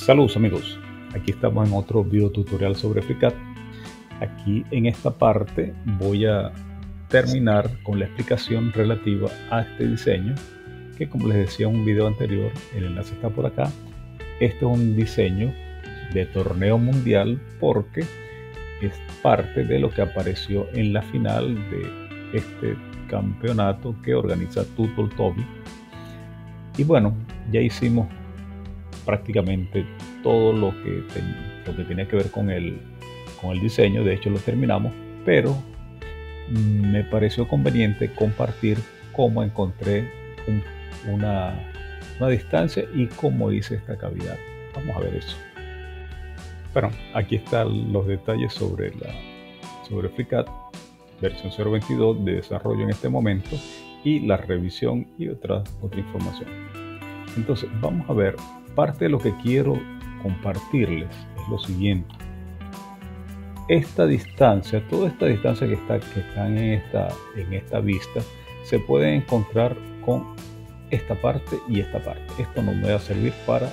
Saludos amigos, aquí estamos en otro video tutorial sobre FreeCAD. Aquí en esta parte voy a terminar con la explicación relativa a este diseño que como les decía en un video anterior, el enlace está por acá. Este es un diseño de torneo mundial porque es parte de lo que apareció en la final de este campeonato que organiza Tuttle Toby. Y bueno, ya hicimos prácticamente todo lo que, lo que tenía que ver con el, con el diseño, de hecho lo terminamos, pero me pareció conveniente compartir cómo encontré una, una distancia y cómo hice esta cavidad. Vamos a ver eso. Bueno, aquí están los detalles sobre la sobre FreeCAD versión 0.22 de desarrollo en este momento y la revisión y otra, otra información. Entonces, vamos a ver parte de lo que quiero compartirles es lo siguiente. Esta distancia, toda esta distancia que, está, que están en esta, en esta vista, se puede encontrar con esta parte y esta parte. Esto nos va a servir para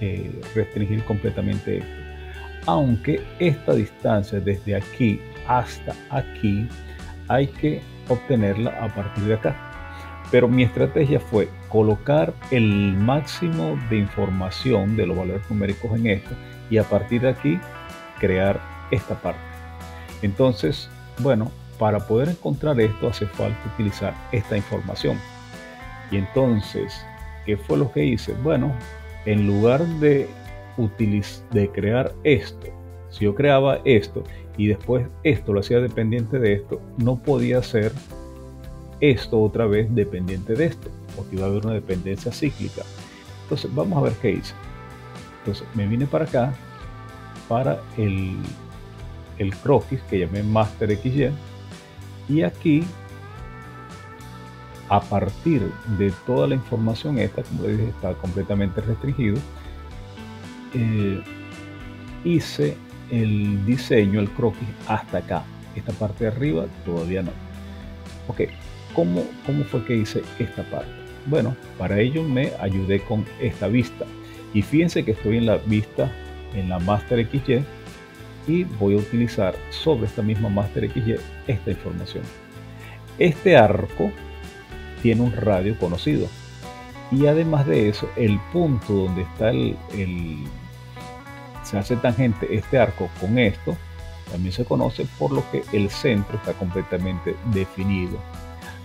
eh, restringir completamente esto. Aunque esta distancia desde aquí hasta aquí hay que obtenerla a partir de acá. Pero mi estrategia fue colocar el máximo de información de los valores numéricos en esto y a partir de aquí crear esta parte. Entonces, bueno, para poder encontrar esto hace falta utilizar esta información. Y entonces, ¿qué fue lo que hice? Bueno, en lugar de, crear esto, si yo creaba esto y después esto lo hacía dependiente de esto, no podía ser esto otra vez dependiente de esto, porque iba a haber una dependencia cíclica. Entonces, vamos a ver qué hice. Entonces, me vine para acá, para el, el croquis que llamé Master XY, y aquí, a partir de toda la información esta, como les dije, está completamente restringido, eh, hice el diseño, el croquis hasta acá. Esta parte de arriba todavía no. Ok, ¿Cómo, ¿Cómo fue que hice esta parte? Bueno, para ello me ayudé con esta vista. Y fíjense que estoy en la vista, en la Master XY, y voy a utilizar sobre esta misma Master XY esta información. Este arco tiene un radio conocido. Y además de eso, el punto donde está el, el se hace tangente este arco con esto, también se conoce por lo que el centro está completamente definido.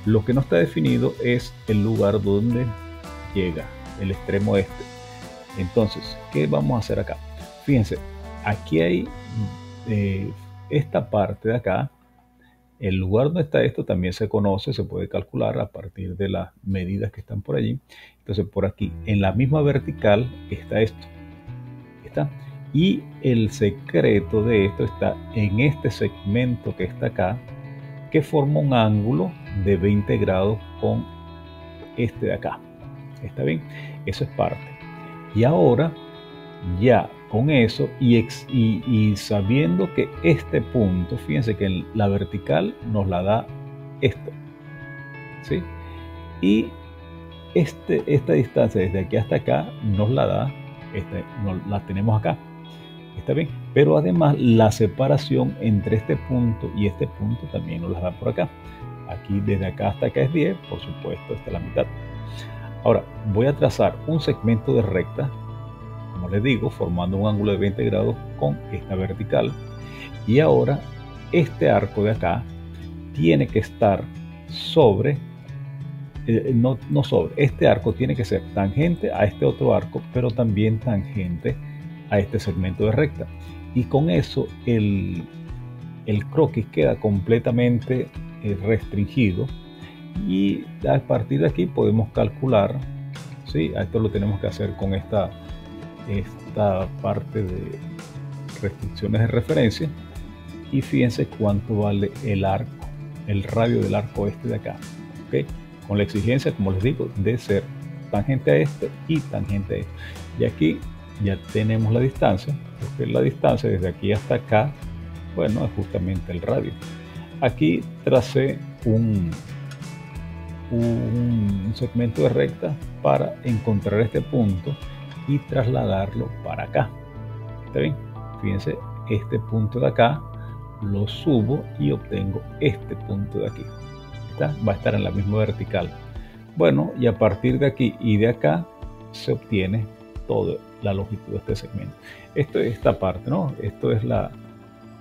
Lo que no está definido es el lugar donde llega, el extremo este. Entonces, ¿qué vamos a hacer acá? Fíjense, aquí hay eh, esta parte de acá. El lugar donde está esto también se conoce, se puede calcular a partir de las medidas que están por allí. Entonces, por aquí, en la misma vertical está esto. ¿Está? Y el secreto de esto está en este segmento que está acá, que forma un ángulo de 20 grados con este de acá. ¿Está bien? Eso es parte. Y ahora, ya con eso y, sabiendo que este punto, fíjense que la vertical nos la da esto. ¿Sí? Y este, esta distancia desde aquí hasta acá nos la da, este, la tenemos acá. ¿Está bien? Pero además la separación entre este punto y este punto también nos la da por acá. Aquí desde acá hasta acá es 10, por supuesto, esta es la mitad. Ahora, voy a trazar un segmento de recta, como les digo, formando un ángulo de 20 grados con esta vertical. Y ahora, este arco de acá tiene que estar sobre, eh, no, no sobre, este arco tiene que ser tangente a este otro arco, pero también tangente a este segmento de recta. Y con eso el, el croquis queda completamente eh, restringido y a partir de aquí podemos calcular, ¿sí? esto lo tenemos que hacer con esta, esta parte de restricciones de referencia y fíjense cuánto vale el arco, el radio del arco este de acá, ¿okay? con la exigencia, como les digo, de ser tangente a este y tangente a este. Y aquí ya tenemos la distancia, porque la distancia desde aquí hasta acá, bueno, es justamente el radio. Aquí tracé un, un segmento de recta para encontrar este punto y trasladarlo para acá. ¿Está bien? Fíjense, este punto de acá lo subo y obtengo este punto de aquí. ¿Está? Va a estar en la misma vertical. Bueno, y a partir de aquí y de acá se obtiene toda la longitud de este segmento. Esto es esta parte, ¿no? Esto es la,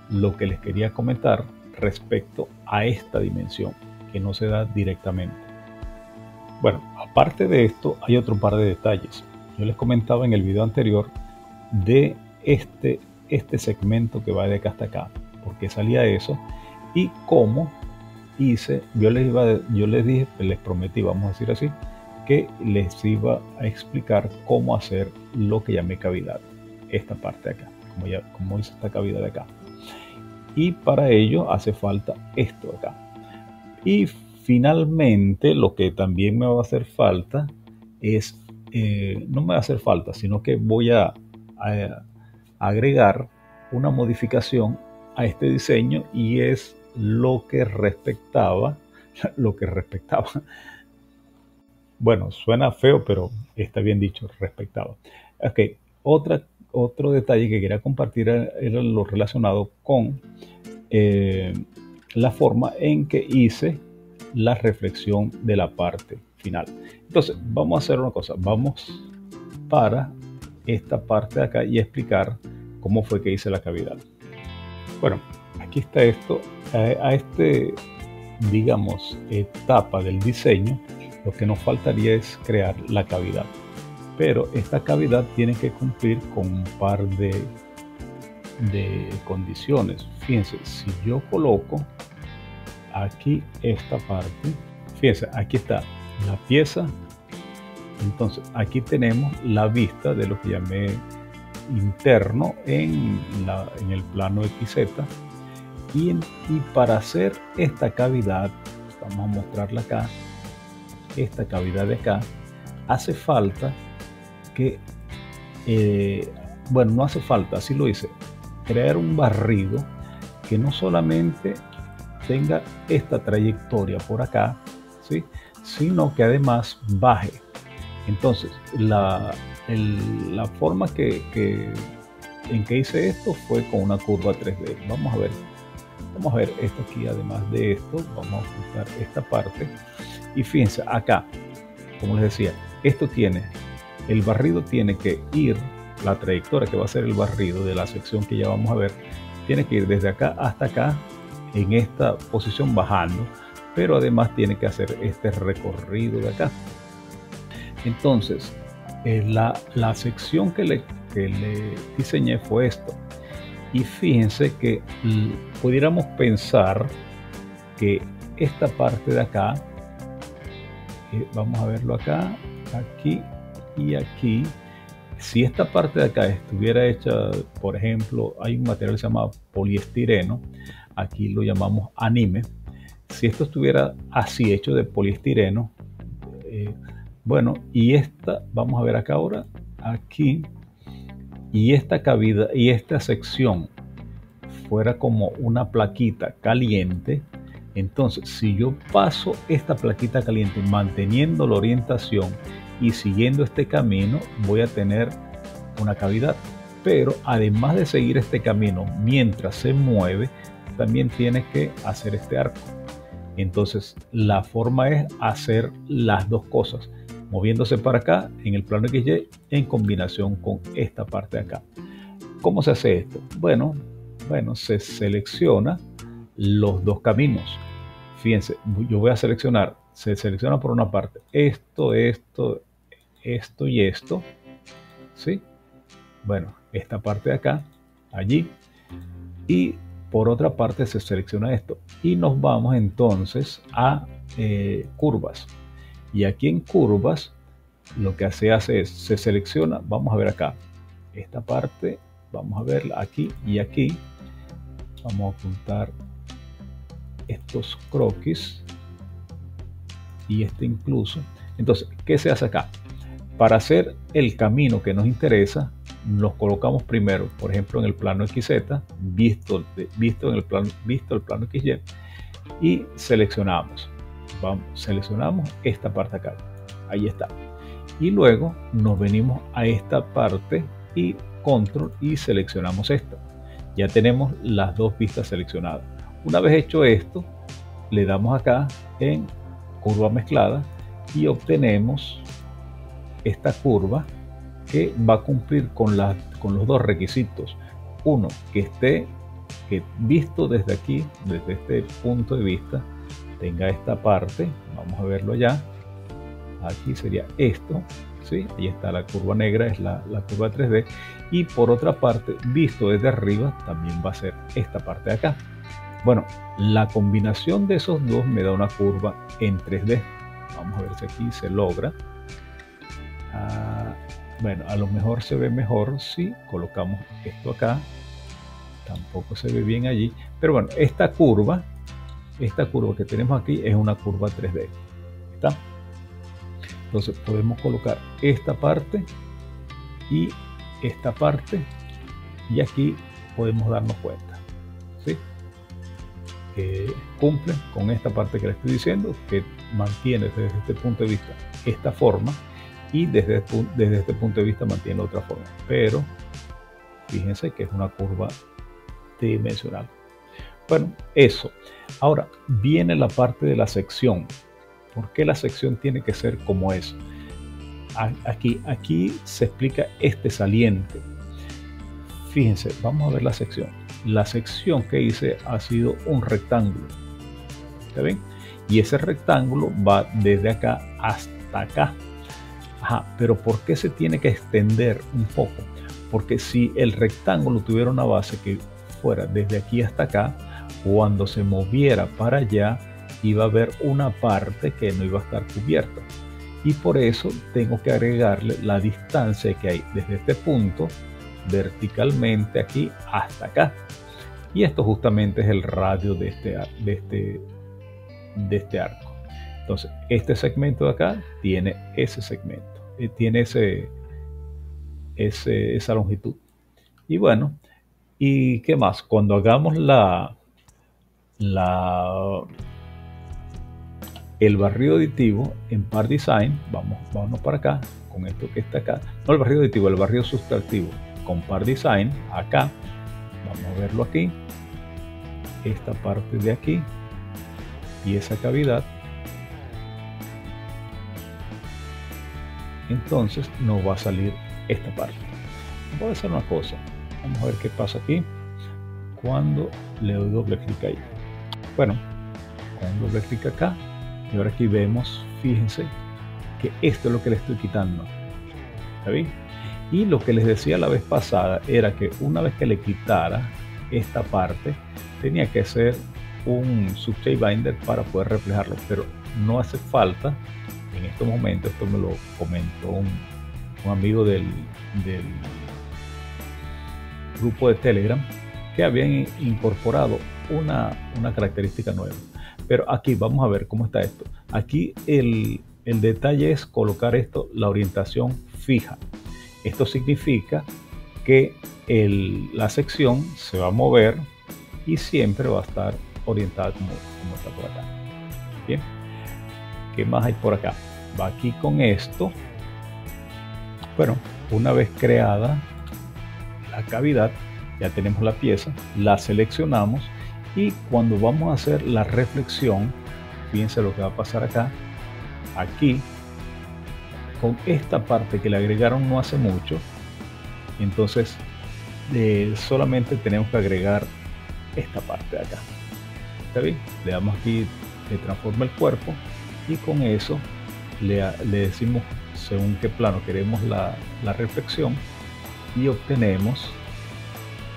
lo que les quería comentar respecto a esta dimensión que no se da directamente. Bueno, aparte de esto hay otro par de detalles. Yo les comentaba en el video anterior de este, este segmento que va de acá hasta acá, porque salía eso y cómo hice, yo les iba, yo les dije, les prometí, vamos a decir así, que les iba a explicar cómo hacer lo que llamé cavidad, esta parte de acá, como ya como hice esta cavidad de acá. Y para ello hace falta esto acá. Y finalmente lo que también me va a hacer falta es, eh, no me va a hacer falta, sino que voy a, a agregar una modificación a este diseño y es lo que respectaba, lo que respectaba. Bueno, suena feo, pero está bien dicho, respectaba. Ok, otro detalle que quería compartir era lo relacionado con eh, la forma en que hice la reflexión de la parte final. Entonces, vamos a hacer una cosa. Vamos para esta parte de acá y explicar cómo fue que hice la cavidad. Bueno, aquí está esto. A, este, digamos, etapa del diseño, lo que nos faltaría es crear la cavidad. Pero esta cavidad tiene que cumplir con un par de, condiciones. Fíjense, si yo coloco aquí esta parte, fíjense, aquí está la pieza. Entonces, aquí tenemos la vista de lo que llamé interno en el plano XZ y, para hacer esta cavidad, vamos a mostrarla acá, esta cavidad de acá, hace falta que, eh, bueno, no hace falta, así lo hice, crear un barrido que no solamente tenga esta trayectoria por acá, ¿sí? sino que además baje. Entonces, la, la forma que, que, en que hice esto fue con una curva 3D. Vamos a ver Vamos a ver esto aquí, además de esto, vamos a ocultar esta parte. Y fíjense, acá, como les decía, esto tiene, el barrido tiene que ir, la trayectoria que va a ser el barrido de la sección que ya vamos a ver, tiene que ir desde acá hasta acá, en esta posición bajando, pero además tiene que hacer este recorrido de acá. Entonces, eh, la, la sección que le, que le diseñé fue esto. Y fíjense que pudiéramos pensar que esta parte de acá, vamos a verlo acá, aquí y aquí, si esta parte de acá estuviera hecha, por ejemplo, hay un material que se llama poliestireno, aquí lo llamamos anime, si esto estuviera así hecho de poliestireno, eh, bueno, y esta, vamos a ver acá ahora, aquí y esta cavidad y esta sección fuera como una plaquita caliente, entonces si yo paso esta plaquita caliente manteniendo la orientación y siguiendo este camino, voy a tener una cavidad. Pero además de seguir este camino mientras se mueve, también tiene que hacer este arco. Entonces la forma es hacer las dos cosas moviéndose para acá en el plano XY en combinación con esta parte de acá. ¿Cómo se hace esto? Bueno, bueno, se selecciona los dos caminos. Fíjense, yo voy a seleccionar, se selecciona por una parte esto, esto, esto y esto. ¿Sí? Bueno, esta parte de acá, allí. Y por otra parte se selecciona esto. Y nos vamos entonces a eh, curvas. Y aquí en curvas, lo que se hace es, se selecciona, vamos a ver acá, esta parte, vamos a verla aquí y aquí. Vamos a ocultar estos croquis y este incluso. Entonces, ¿qué se hace acá? Para hacer el camino que nos interesa, nos colocamos primero, por ejemplo, en el plano XZ, visto, visto, en el plano, visto el plano XY, y seleccionamos vamos, seleccionamos esta parte acá. Ahí está. y luego nos venimos a esta parte y control y seleccionamos esta. Ya tenemos las dos vistas seleccionadas. Una vez hecho esto, le damos acá en curva mezclada y obtenemos esta curva que va a cumplir con, los dos requisitos. Uno, que esté que visto desde aquí, desde este punto de vista, tenga esta parte, vamos a verlo allá, aquí sería esto, ¿sí? ahí está la curva negra, es la, la curva 3D, y por otra parte, visto desde arriba, también va a ser esta parte de acá. Bueno, la combinación de esos dos me da una curva en 3D. Vamos a ver si aquí se logra. Ah, bueno, a lo mejor se ve mejor si colocamos esto acá. Tampoco se ve bien allí. Pero bueno, esta curva, esta curva que tenemos aquí es una curva 3D. ¿Está? Entonces podemos colocar esta parte y esta parte y aquí podemos darnos cuenta. Que cumple con esta parte que le estoy diciendo, que mantiene desde este punto de vista esta forma y desde, desde este punto de vista mantiene otra forma. Pero fíjense que es una curva tridimensional. Bueno, eso. Ahora viene la parte de la sección. ¿Por qué la sección tiene que ser como es? Aquí, aquí se explica este saliente. Fíjense, vamos a ver la sección. La sección que hice ha sido un rectángulo. ¿Está bien? Y ese rectángulo va desde acá hasta acá. Ajá, pero ¿por qué se tiene que extender un poco? Porque si el rectángulo tuviera una base que fuera desde aquí hasta acá, cuando se moviera para allá, iba a haber una parte que no iba a estar cubierta. Y por eso tengo que agregarle la distancia que hay desde este punto verticalmente aquí hasta acá. Y esto justamente es el radio de este, de este, de este arco. Entonces, este segmento de acá tiene ese segmento, eh, tiene ese, esa longitud. Y bueno, ¿y qué más? Cuando hagamos la, la el barrido aditivo en Par Design, vamos, vámonos para acá, con esto que está acá, no el barrido aditivo, el barrido sustractivo con Par Design, acá, vamos a verlo aquí, esta parte de aquí y esa cavidad, entonces nos va a salir esta parte. Voy a hacer una cosa, vamos a ver qué pasa aquí cuando le doy doble clic ahí. Bueno, con doble clic acá, y ahora aquí vemos, fíjense, que esto es lo que le estoy quitando. ¿Está? Y lo que les decía la vez pasada era que una vez que le quitara esta parte, tenía que hacer un subshade binder para poder reflejarlo, pero no hace falta en estos momentos, esto me lo comentó un, amigo del, del grupo de Telegram, que habían incorporado una, una característica nueva. Pero aquí vamos a ver cómo está esto. Aquí el, detalle es colocar esto, la orientación fija. Esto significa que la sección se va a mover y siempre va a estar orientada como, está por acá. Bien. ¿Qué más hay por acá? Va aquí con esto. Bueno, una vez creada la cavidad, ya tenemos la pieza, la seleccionamos y cuando vamos a hacer la reflexión, fíjense lo que va a pasar acá, aquí, con esta parte que le agregaron no hace mucho, entonces eh, solamente tenemos que agregar esta parte de acá. ¿Está bien? Le damos aquí, le transforma el cuerpo y con eso le, decimos según qué plano queremos la, la reflexión y obtenemos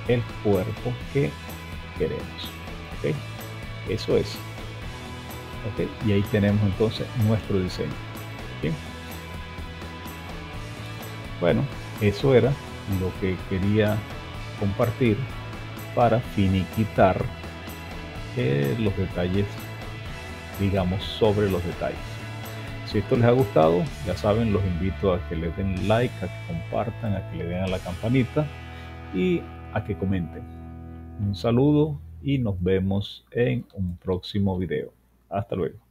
el cuerpo que queremos. Eso es. Y ahí tenemos entonces nuestro diseño. Bueno, eso era lo que quería compartir para finiquitar eh, los detalles, digamos, sobre los detalles. Si esto les ha gustado, ya saben, los invito a que le den like, a que compartan, a que le den a la campanita y a que comenten. Un saludo y nos vemos en un próximo video. Hasta luego.